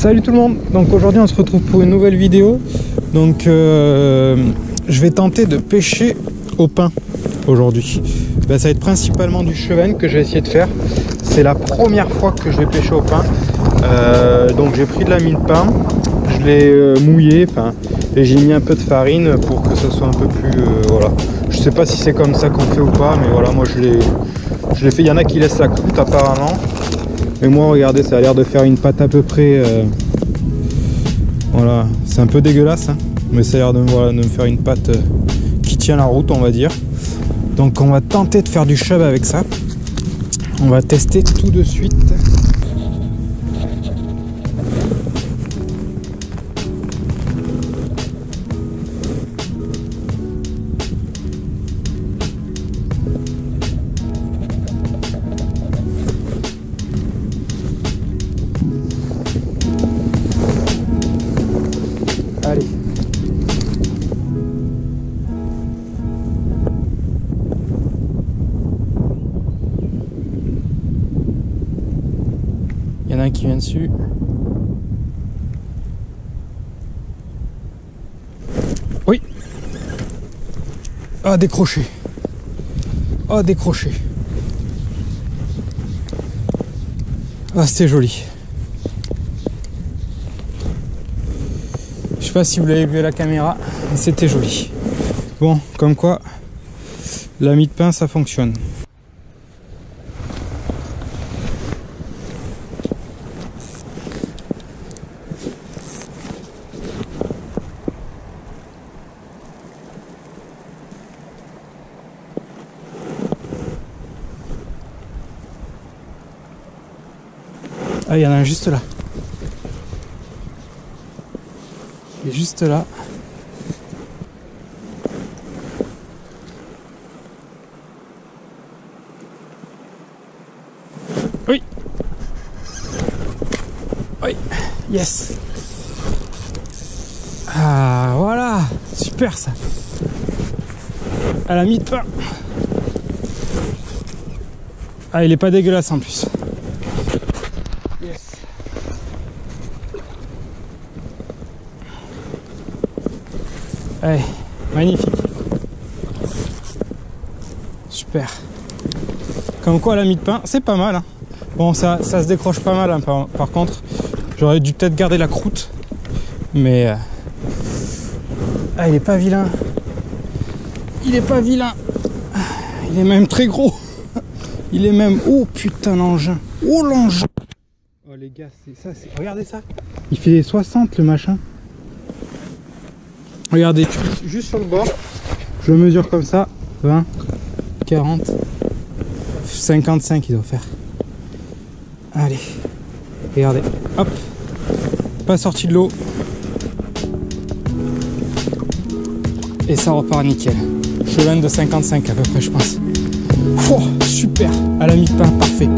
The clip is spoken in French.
Salut tout le monde Donc aujourd'hui on se retrouve pour une nouvelle vidéo. Donc euh, je vais tenter de pêcher au pain aujourd'hui. Ben, ça va être principalement du cheven que je vais essayer de faire. C'est la première fois que je vais pêcher au pain. Euh, donc j'ai pris de la mine pain, je l'ai euh, mouillé, et j'ai mis un peu de farine pour que ça soit un peu plus voilà. Je sais pas si c'est comme ça qu'on fait ou pas, mais voilà moi je l'ai je l'ai fait. Il y en a qui laissent la croûte apparemment. Mais moi, regardez, ça a l'air de faire une pâte à peu près. Euh, voilà, c'est un peu dégueulasse, hein. mais ça a l'air de, de, me faire une pâte euh, qui tient la route, on va dire. Donc, on va tenter de faire du chub avec ça. On va tester tout de suite. Qui vient dessus. Oui. Ah, décroché. Ah, décroché. Ah, c'était joli. Je sais pas si vous l'avez vu à la caméra, c'était joli. Bon, comme quoi, la mie de pain, ça fonctionne. Ah, il y en a un juste là. Il est juste là. Oui. Oui. Yes. Ah, voilà. Super ça. À la mi pain. Ah, il est pas dégueulasse en plus. Allez, magnifique. Super. Comme quoi la mie de pain, c'est pas mal. Hein. Bon, ça, se décroche pas mal hein, par, contre. J'aurais dû peut-être garder la croûte. Mais... Euh, ah, il est pas vilain. Il est pas vilain. Il est même très gros. Il est même... Oh putain l'engin. Oh l'engin. Oh les gars, c'est ça. Regardez ça. Il fait 60 le machin. Regardez, juste sur le bord, je mesure comme ça, 20, 40, 55 il doit faire. Allez, regardez, hop, pas sorti de l'eau. Et ça repart nickel. Cheval de 55 à peu près je pense. super, à la mi-pain, parfait.